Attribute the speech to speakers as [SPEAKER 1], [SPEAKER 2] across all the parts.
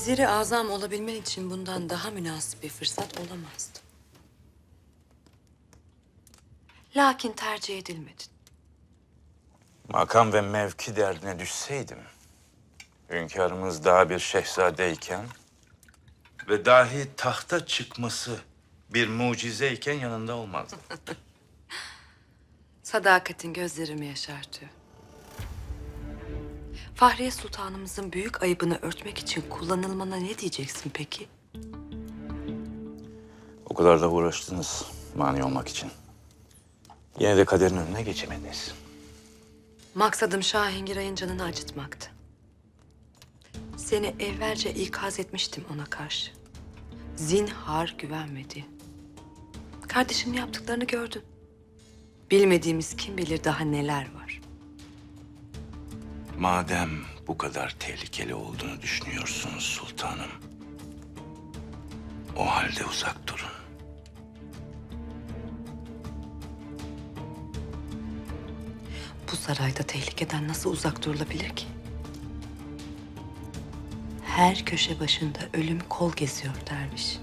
[SPEAKER 1] Veziri azam olabilmen için bundan daha münasip bir fırsat olamazdı. Lakin tercih edilmedin.
[SPEAKER 2] Makam ve mevki derdine düşseydim, hünkârımız daha bir şehzadeyken ve dahi tahta çıkması bir mucizeyken yanında olmazdım.
[SPEAKER 1] Sadakatin gözlerimi yaşartıyor. Fahriye Sultanımızın büyük ayıbını örtmek için kullanılmana ne diyeceksin peki?
[SPEAKER 2] o kadar da uğraştınız mani olmak için. Yine de kaderin önüne geçemediniz.
[SPEAKER 1] Maksadım Şahingiray'ın canını acıtmaktı. Seni evvelce ikaz etmiştim ona karşı. Zinhar güvenmedi. Kardeşinin yaptıklarını gördün. Bilmediğimiz kim bilir daha neler var.
[SPEAKER 2] Madem bu kadar tehlikeli olduğunu düşünüyorsunuz sultanım, o halde uzak durun.
[SPEAKER 1] Bu sarayda tehlikeden nasıl uzak durulabilir ki? Her köşe başında ölüm kol geziyor derviş.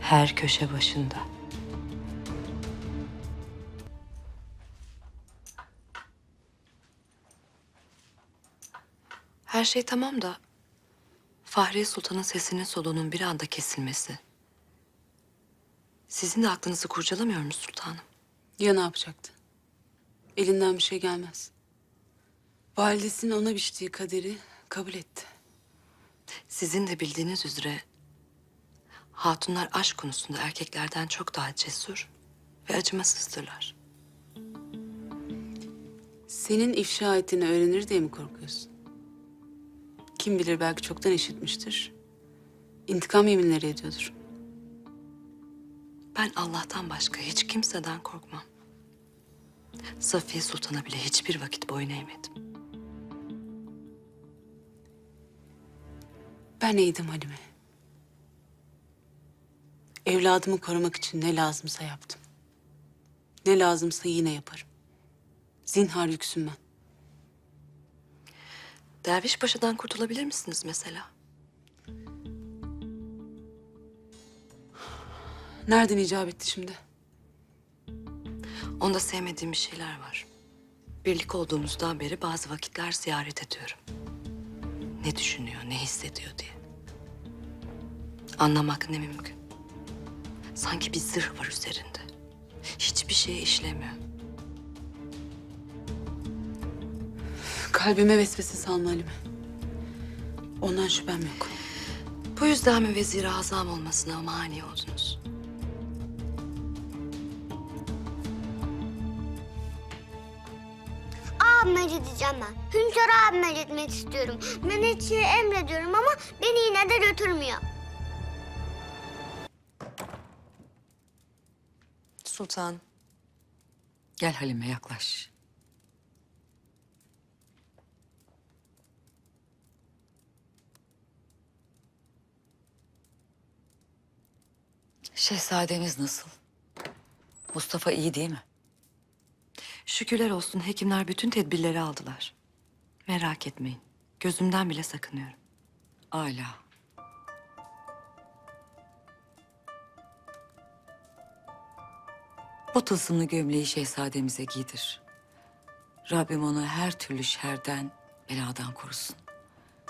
[SPEAKER 1] Her köşe başında. Her şey tamam da Fahriye Sultan'ın sesinin solunun bir anda kesilmesi. Sizin de aklınızı kurcalamıyor mu sultanım?
[SPEAKER 3] Ya ne yapacaktı? Elinden bir şey gelmez. Validesinin ona biçtiği kaderi kabul etti.
[SPEAKER 1] Sizin de bildiğiniz üzere hatunlar aşk konusunda erkeklerden çok daha cesur ve acımasızdırlar.
[SPEAKER 3] Senin ifşa ettiğini öğrenir diye mi korkuyorsun? Kim bilir belki çoktan işitmiştir. İntikam yeminleri ediyordur.
[SPEAKER 1] Ben Allah'tan başka hiç kimseden korkmam. Safiye Sultan'a bile hiçbir vakit boyun eğmedim.
[SPEAKER 3] Ben eğdim Halime. Evladımı korumak için ne lazımsa yaptım. Ne lazımsa yine yaparım. Zinhar yüksünmem.
[SPEAKER 1] Derviş Paşa'dan kurtulabilir misiniz mesela?
[SPEAKER 3] Nereden icap etti şimdi?
[SPEAKER 1] Onda sevmediğim bir şeyler var. Birlik olduğumuzdan beri bazı vakitler ziyaret ediyorum. Ne düşünüyor, ne hissediyor diye. Anlamak ne mümkün. Sanki bir zırh var üzerinde. Hiçbir şeye işlemiyor.
[SPEAKER 3] Kalbime vesvese salma Halime. Ondan şüphem yok.
[SPEAKER 1] Bu yüzden mi vezir azam olmasına mani oldunuz?
[SPEAKER 4] Abime gideceğim ben. Hünkar abime gitmek istiyorum. Menekşe'ye emrediyorum ama beni yine de götürmüyor.
[SPEAKER 5] Sultan. Gel Halime yaklaş. Şehzademiz nasıl? Mustafa iyi değil mi?
[SPEAKER 1] Şükürler olsun hekimler bütün tedbirleri aldılar. Merak etmeyin. Gözümden bile sakınıyorum.
[SPEAKER 5] Âlâ. Bu tılsımlı gömleği şehzademize giydir. Rabbim onu her türlü şerden, beladan korusun.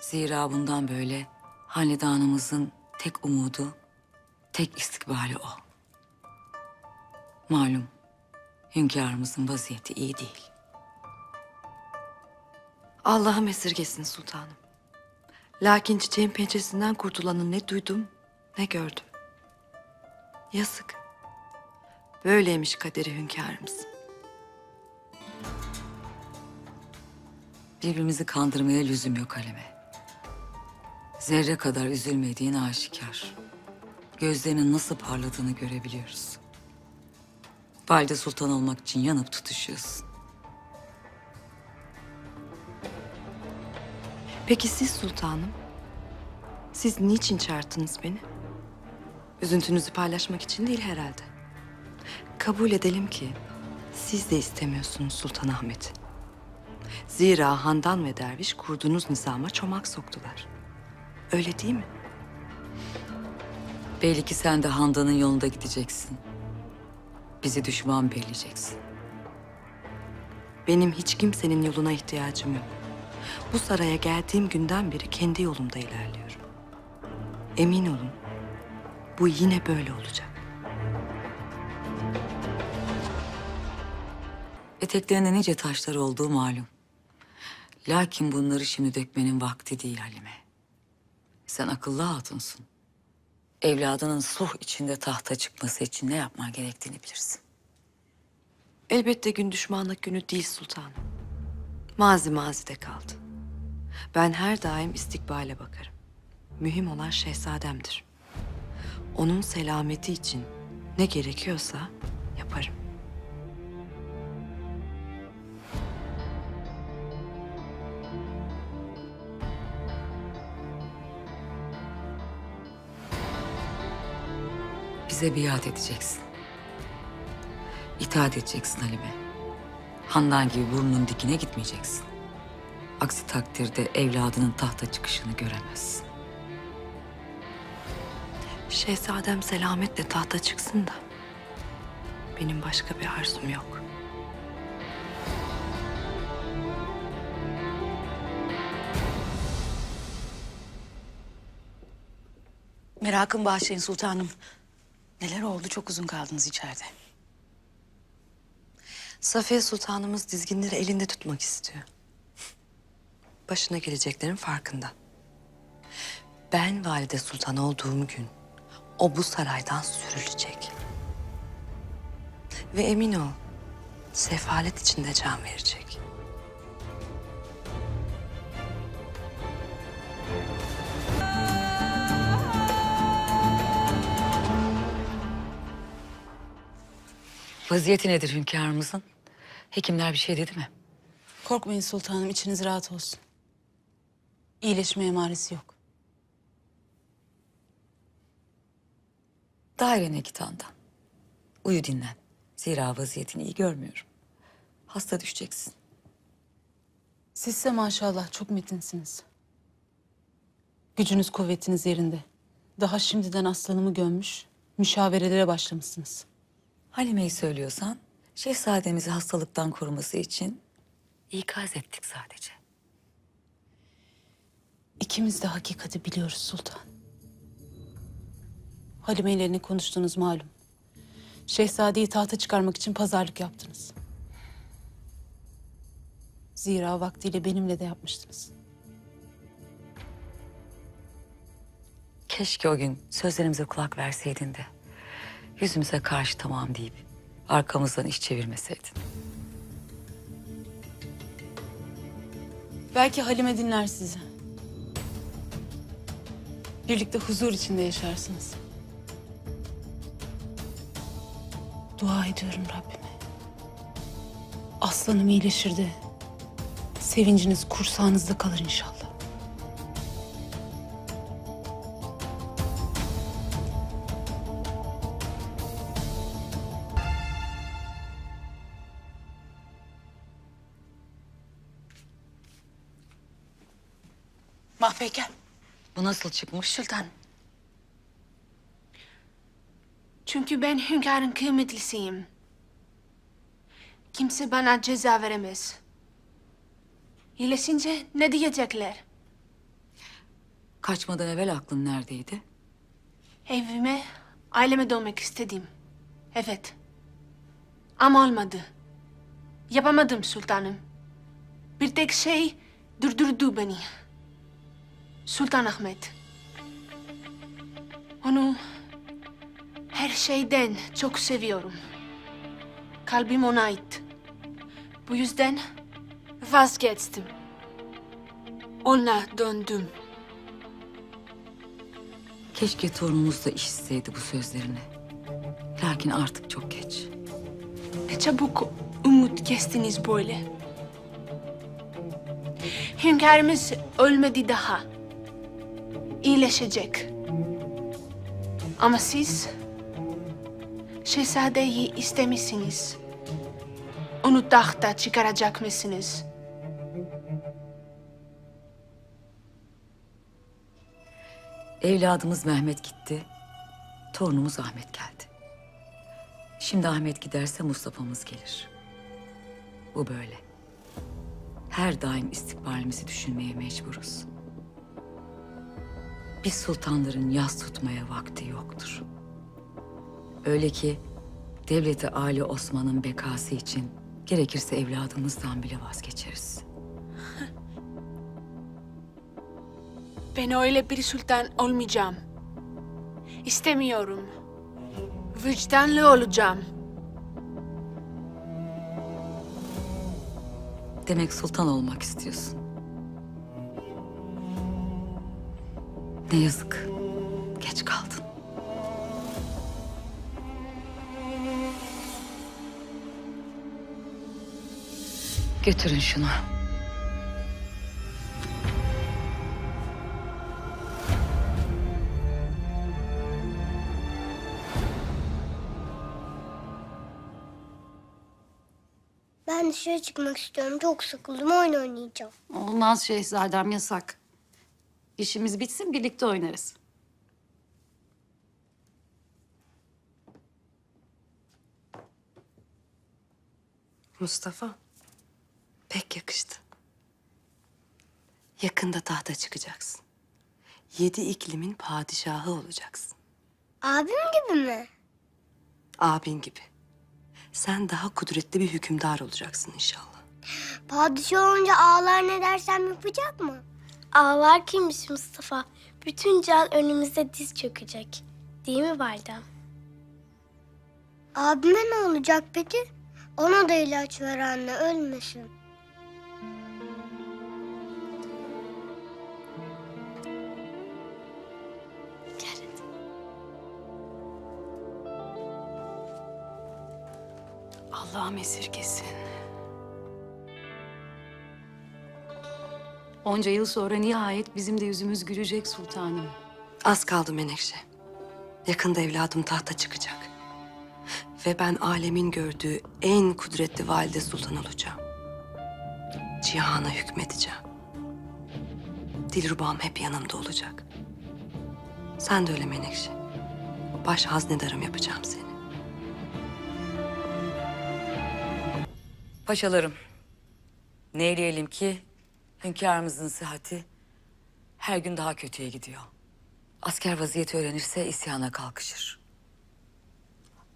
[SPEAKER 5] Zira bundan böyle hanedanımızın tek umudu, tek istikbali o. Malum, hünkârımızın vaziyeti iyi değil.
[SPEAKER 1] Allah'ım esirgesin sultanım. Lakin çiçeğin pençesinden kurtulanı ne duydum ne gördüm. Yazık. Böyleymiş kaderi hünkârımız.
[SPEAKER 5] Birbirimizi kandırmaya lüzum yok Halime. Zerre kadar üzülmediğin aşikar. Gözlerinin nasıl parladığını görebiliyoruz. Valide Sultan olmak için yanıp tutuşuyorsun.
[SPEAKER 1] Peki siz sultanım? Siz niçin çağırttınız beni? Üzüntünüzü paylaşmak için değil herhalde. Kabul edelim ki siz de istemiyorsunuz Sultan Ahmet'i. Zira Handan ve Derviş kurduğunuz nizama çomak soktular. Öyle değil mi?
[SPEAKER 5] Belli ki sen de Handan'ın yolunda gideceksin. Bizi düşman belirleyeceksin.
[SPEAKER 1] Benim hiç kimsenin yoluna ihtiyacım yok. Bu saraya geldiğim günden beri kendi yolumda ilerliyorum. Emin olun, bu yine böyle olacak.
[SPEAKER 5] Eteklerinde nice taşlar olduğu malum. Lakin bunları şimdi dökmenin vakti değil Halime. Sen akıllı hatunsun. Evladının sulh içinde tahta çıkması için ne yapman gerektiğini bilirsin.
[SPEAKER 1] Elbette gün düşmanlık günü değil sultanım. Mazi mazide kaldı. Ben her daim istikbale bakarım. Mühim olan şehzademdir. Onun selameti için ne gerekiyorsa yaparım.
[SPEAKER 5] Bize biat edeceksin. İtaat edeceksin Halime. Handan gibi burnunun dikine gitmeyeceksin. Aksi takdirde evladının tahta çıkışını göremezsin.
[SPEAKER 1] Şehzadem selametle tahta çıksın da benim başka bir arzum yok.
[SPEAKER 6] Merakım bağışlayın sultanım. Neler oldu? Çok uzun kaldınız içeride.
[SPEAKER 1] Safiye Sultanımız dizginleri elinde tutmak istiyor. Başına geleceklerin farkında. Ben valide sultan olduğum gün o bu saraydan sürülecek. Ve emin ol sefalet içinde can verecek.
[SPEAKER 5] Vaziyeti nedir hünkârımızın? Hekimler bir şey dedi mi?
[SPEAKER 3] Korkmayın sultanım, içiniz rahat olsun. İyileşme emaresi yok.
[SPEAKER 5] Dairene git Handan. Uyu dinlen. Zira vaziyetini iyi görmüyorum. Hasta düşeceksin.
[SPEAKER 3] Sizse maşallah çok metinsiniz. Gücünüz, kuvvetiniz yerinde. Daha şimdiden aslanımı gömmüş, müşaverelere başlamışsınız.
[SPEAKER 5] Halime'yi söylüyorsan, şehzademizi hastalıktan koruması için ikaz ettik sadece.
[SPEAKER 3] İkimiz de hakikati biliyoruz sultan. Halime ile ne konuştunuz malum. Şehzadeyi tahta çıkarmak için pazarlık yaptınız. Zira vaktiyle benimle de yapmıştınız.
[SPEAKER 5] Keşke o gün sözlerimize kulak verseydin de yüzümüze karşı tamam deyip arkamızdan iş çevirmeseydin.
[SPEAKER 3] Belki Halime dinler sizi. Birlikte huzur içinde yaşarsınız. Dua ediyorum Rabbime. Aslanım iyileşir de sevinciniz kursağınızda kalır inşallah.
[SPEAKER 5] Nasıl çıkmış?
[SPEAKER 6] Sultan.
[SPEAKER 7] Çünkü ben hünkârın kıymetlisiyim. Kimse bana ceza veremez. İyileşince ne diyecekler?
[SPEAKER 5] Kaçmadan evvel aklın neredeydi?
[SPEAKER 7] Evime, aileme dönmek istedim. Evet. Ama olmadı. Yapamadım sultanım. Bir tek şey durdurdu beni. Sultan Ahmet. Onu her şeyden çok seviyorum. Kalbim ona ait. Bu yüzden vazgeçtim. Ona döndüm.
[SPEAKER 5] Keşke torunumuz da işitseydi bu sözlerini. Lakin artık çok geç.
[SPEAKER 7] Ne çabuk umut kestiniz böyle. Hünkârımız ölmedi daha. İyileşecek. Ama siz şehzadeyi istemişsiniz. Onu tahta çıkaracak mısınız?
[SPEAKER 5] Evladımız Mehmet gitti. torunumuz Ahmet geldi. Şimdi Ahmet giderse Mustafa'mız gelir. Bu böyle. Her daim istikbalimizi düşünmeye mecburuz. Biz sultanların yas tutmaya vakti yoktur. Öyle ki devleti Ali Osman'ın bekası için gerekirse evladımızdan bile vazgeçeriz.
[SPEAKER 7] Ben öyle bir sultan olmayacağım. İstemiyorum. Vicdanlı olacağım.
[SPEAKER 5] Demek sultan olmak istiyorsun. Ne yazık. Geç kaldın. Götürün şunu.
[SPEAKER 4] Ben dışarı çıkmak istiyorum. Çok sıkıldım. Oyun oynayacağım.
[SPEAKER 6] Olmaz şehzadem yasak. İşimiz bitsin birlikte oynarız.
[SPEAKER 1] Mustafa, pek yakıştı. Yakında tahta çıkacaksın. Yedi iklimin padişahı olacaksın.
[SPEAKER 4] Abim gibi mi?
[SPEAKER 1] Abin gibi. Sen daha kudretli bir hükümdar olacaksın inşallah.
[SPEAKER 4] Padişah olunca ağlar ne dersem yapacak mı?
[SPEAKER 8] Ağlar kimmiş Mustafa? Bütün can önümüzde diz çökecek. Değil mi validem?
[SPEAKER 4] Abime ne olacak peki? Ona da ilaç ver anne ölmesin.
[SPEAKER 6] Allah'ım esirgesin. Onca yıl sonra nihayet bizim de yüzümüz gülecek sultanım.
[SPEAKER 1] Az kaldı Menekşe. Yakında evladım tahta çıkacak. Ve ben alemin gördüğü en kudretli valide sultan olacağım. Cihana hükmedeceğim. Dilrubam hep yanımda olacak. Sen de öyle Menekşe. Baş haznedarım yapacağım seni.
[SPEAKER 5] Paşalarım, neyleyelim ki hünkârımızın sıhhati her gün daha kötüye gidiyor. Asker vaziyeti öğrenirse isyana kalkışır.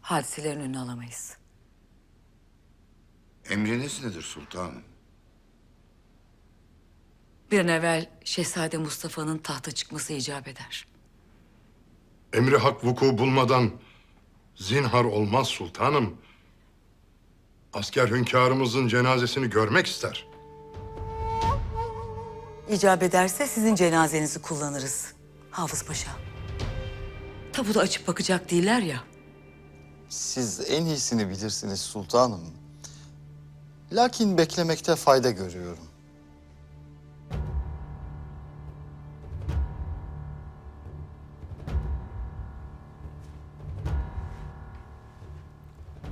[SPEAKER 5] Hadiselerin önünü alamayız.
[SPEAKER 9] Emriniz nedir sultanım?
[SPEAKER 5] Bir an evvel Şehzade Mustafa'nın tahta çıkması icap eder.
[SPEAKER 10] Emri hak vuku bulmadan zinhar olmaz sultanım. Asker hünkârımızın cenazesini görmek ister.
[SPEAKER 5] İcap ederse sizin cenazenizi kullanırız Hafız Paşa. Tabuda açıp bakacak değiller ya.
[SPEAKER 11] Siz en iyisini bilirsiniz sultanım. Lakin beklemekte fayda görüyorum.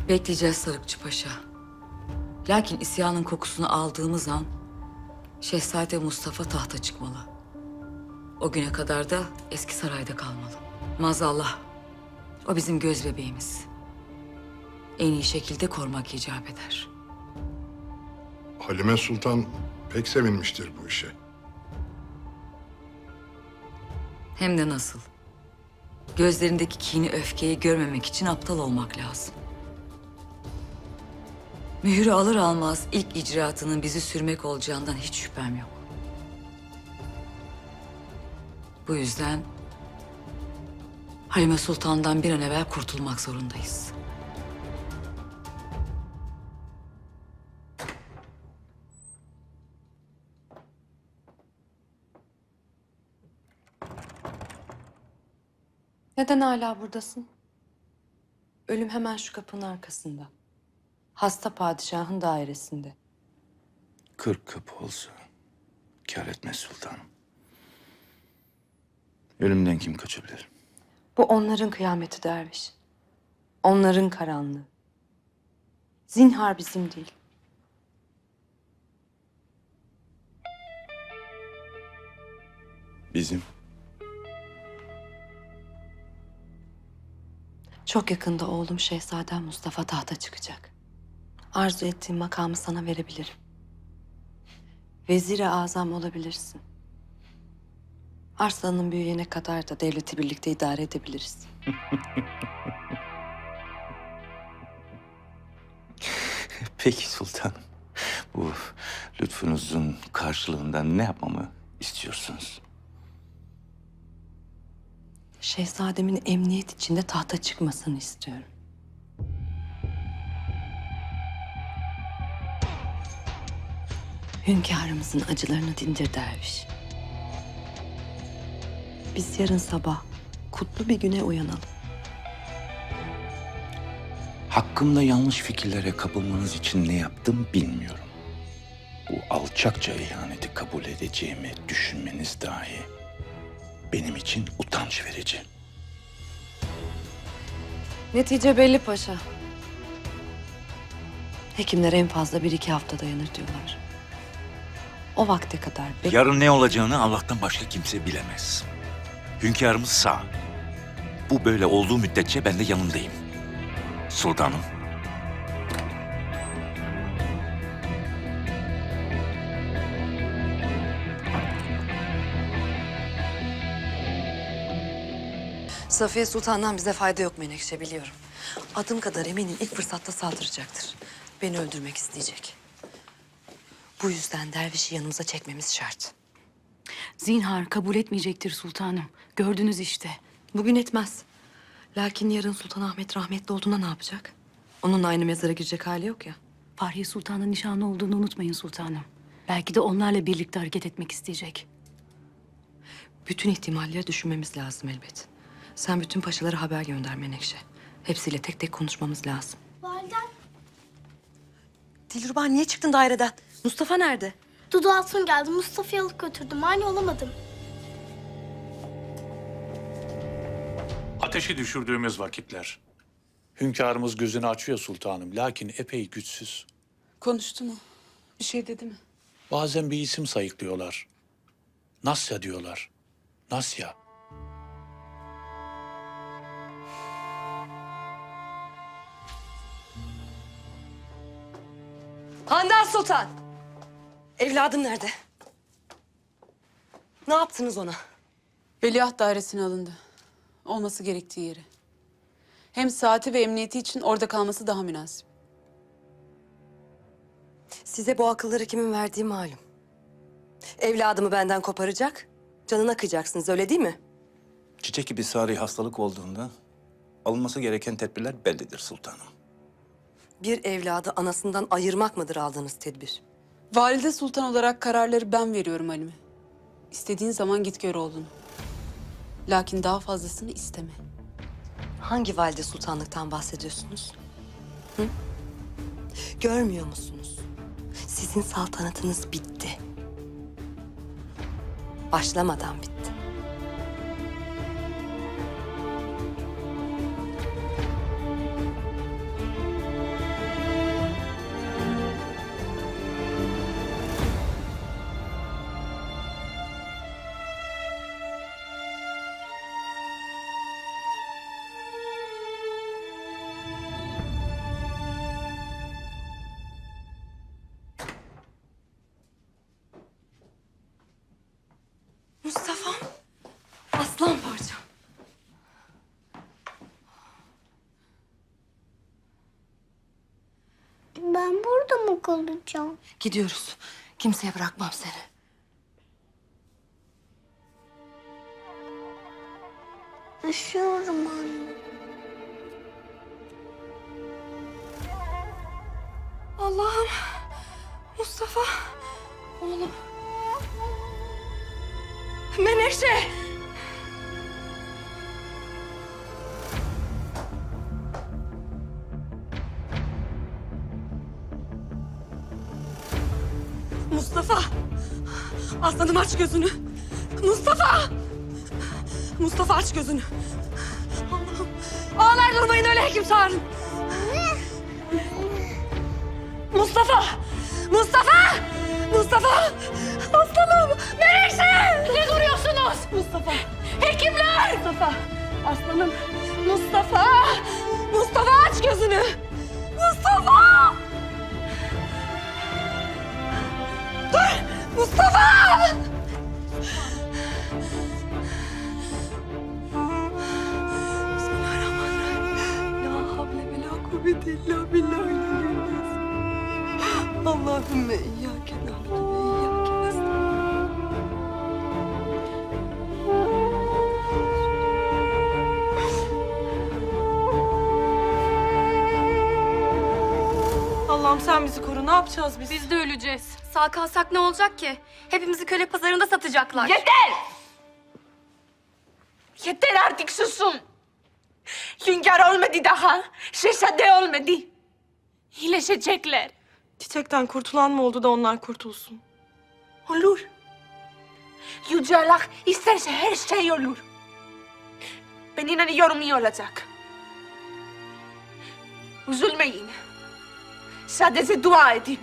[SPEAKER 5] Bekleyeceğiz Sarıkçı Paşa. Lakin isyanın kokusunu aldığımız an Şehzade Mustafa tahta çıkmalı. O güne kadar da eski sarayda kalmalı. Maazallah. O bizim göz bebeğimiz. En iyi şekilde korumak icap eder.
[SPEAKER 10] Halime Sultan pek sevinmiştir bu işe.
[SPEAKER 5] Hem de nasıl. Gözlerindeki kini öfkeyi görmemek için aptal olmak lazım. Mühürü alır almaz ilk icraatının bizi sürmek olacağından hiç şüphem yok. Bu yüzden Halime Sultan'dan bir an evvel kurtulmak zorundayız.
[SPEAKER 1] Neden hala buradasın? Ölüm hemen şu kapının arkasında. Hasta padişahın dairesinde.
[SPEAKER 2] Kırk kapı olsa kâr etmez sultanım. Ölümden kim kaçabilir?
[SPEAKER 1] Bu onların kıyameti derviş. Onların karanlığı. Zinhar bizim değil.
[SPEAKER 2] Bizim.
[SPEAKER 1] Çok yakında oğlum Şehzadem Mustafa tahta çıkacak. Arzu ettiğin makamı sana verebilirim. Vezir-i azam olabilirsin. Arslan'ın büyüyene kadar da devleti birlikte idare edebiliriz.
[SPEAKER 2] Peki sultanım. Bu lütfunuzun karşılığında ne yapmamı istiyorsunuz?
[SPEAKER 1] Şehzademin emniyet içinde tahta çıkmasını istiyorum. Hünkârımızın acılarını dindir derviş. Biz yarın sabah kutlu bir güne uyanalım.
[SPEAKER 2] Hakkımda yanlış fikirlere kapılmanız için ne yaptım bilmiyorum. Bu alçakça ihaneti kabul edeceğimi düşünmeniz dahi benim için utanç verici.
[SPEAKER 1] Netice belli paşa. Hekimler en fazla bir iki hafta dayanır diyorlar. O vakte kadar bek...
[SPEAKER 2] Yarın ne olacağını Allah'tan başka kimse bilemez. Hünkârımız sağ. Bu böyle olduğu müddetçe ben de yanındayım. Sultanım.
[SPEAKER 1] Safiye Sultan'dan bize fayda yok Menekşe biliyorum. Adım kadar eminim ilk fırsatta saldıracaktır. Beni öldürmek isteyecek. Bu yüzden dervişi yanımıza çekmemiz şart.
[SPEAKER 6] Zinhar kabul etmeyecektir sultanım. Gördünüz işte.
[SPEAKER 1] Bugün etmez. Lakin yarın Sultan Ahmet rahmetli olduğunda ne yapacak? Onunla aynı mezara girecek hali yok ya.
[SPEAKER 6] Fahriye Sultan'ın nişanlı olduğunu unutmayın sultanım. Belki de onlarla birlikte hareket etmek isteyecek.
[SPEAKER 1] Bütün ihtimalleri düşünmemiz lazım elbet. Sen bütün paşalara haber gönder Menekşe. Hepsiyle tek tek konuşmamız lazım.
[SPEAKER 8] Validem.
[SPEAKER 1] Dilruba niye çıktın daireden? Mustafa nerede?
[SPEAKER 8] Dudu Hatun geldi. Mustafa'yı alıp götürdüm. Mani olamadım.
[SPEAKER 12] Ateşi düşürdüğümüz vakitler. Hünkârımız gözünü açıyor sultanım. Lakin epey güçsüz.
[SPEAKER 3] Konuştu mu? Bir şey dedi mi?
[SPEAKER 12] Bazen bir isim sayıklıyorlar. Nasya diyorlar. Nasya.
[SPEAKER 1] Handan Sultan! Evladım nerede? Ne yaptınız ona?
[SPEAKER 3] Veliaht dairesine alındı. Olması gerektiği yere. Hem saati ve emniyeti için orada kalması daha münasip.
[SPEAKER 1] Size bu akılları kimin verdiği malum. Evladımı benden koparacak, canına kıyacaksınız öyle değil mi?
[SPEAKER 2] Çiçek gibi sari hastalık olduğunda alınması gereken tedbirler bellidir sultanım.
[SPEAKER 1] Bir evladı anasından ayırmak mıdır aldığınız tedbir?
[SPEAKER 3] Valide Sultan olarak kararları ben veriyorum Halime. İstediğin zaman git gör oğlunu. Lakin daha fazlasını isteme.
[SPEAKER 1] Hangi valide sultanlıktan bahsediyorsunuz? Hı? Görmüyor musunuz? Sizin saltanatınız bitti. Başlamadan bitti. Mustafa, aslan parçam.
[SPEAKER 8] Ben burada mı kalacağım?
[SPEAKER 1] Gidiyoruz. Kimseye bırakmam seni.
[SPEAKER 8] Üşüyorum
[SPEAKER 1] Mustafa. Aslanım aç gözünü. Mustafa. Mustafa aç gözünü. Allah'ım. Ağlar durmayın öyle hekim çağırın. Mustafa! Mustafa! Mustafa! Aslanım! Menekşe! Ne duruyorsunuz? Mustafa! Hekimler! Mustafa! Aslanım! Mustafa! Mustafa! Bismillahirrahmanirrahim. La havle ve la kuvvete Allahümme iyyâke nâbudu ve iyyâke.
[SPEAKER 13] Allah'ım sen bizi koru. Ne yapacağız biz?
[SPEAKER 8] Biz de öleceğiz. Sağ kalsak ne olacak ki? Hepimizi köle pazarında satacaklar.
[SPEAKER 7] Yeter! Yeter artık susun. Hünkâr olmadı daha. Şehzade olmadı. İyileşecekler.
[SPEAKER 13] Çiçekten kurtulan mı oldu da onlar kurtulsun?
[SPEAKER 7] Olur. Yüce Allah isterse her şey olur. Ben inanıyorum iyi olacak. Üzülmeyin. Sadece dua edin.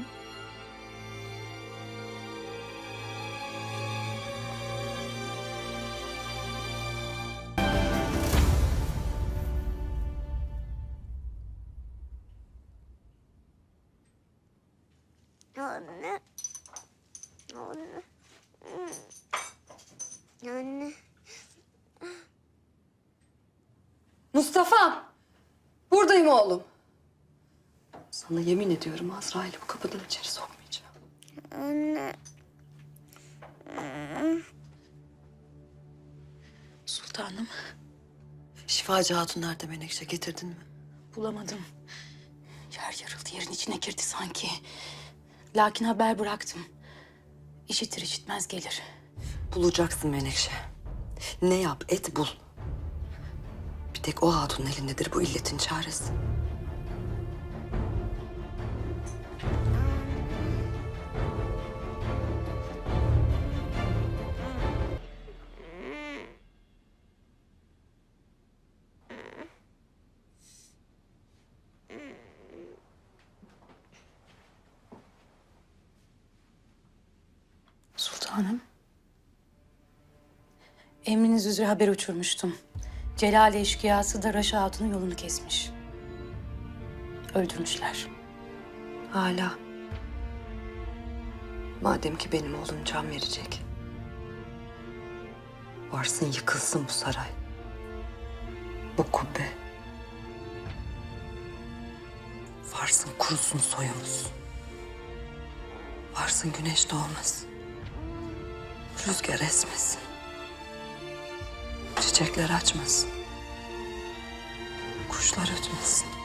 [SPEAKER 1] Ediyorum Azrail'i bu kapıdan içeri sokmayacağım.
[SPEAKER 4] Anne.
[SPEAKER 6] Sultanım
[SPEAKER 1] Şifacı Hatun nerede Menekşe getirdin mi?
[SPEAKER 6] bulamadım. Yer yarıldı yerin içine girdi sanki. Lakin haber bıraktım. İşitir işitmez gelir.
[SPEAKER 1] Bulacaksın Menekşe. Ne yap et bul. Bir tek o hatunun elindedir bu illetin çaresi.
[SPEAKER 6] Üzere haber uçurmuştum. Celal eşkıyası da Raşa Hatun'un yolunu kesmiş. Öldürmüşler.
[SPEAKER 1] Hala. Madem ki benim oğlum can verecek. Varsın yıkılsın bu saray. Bu kubbe. Varsın kurusun soyumuz. Varsın güneş doğmasın. Rüzgar esmesin. Çiçekler açmasın. Kuşlar ötmesin.